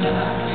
Música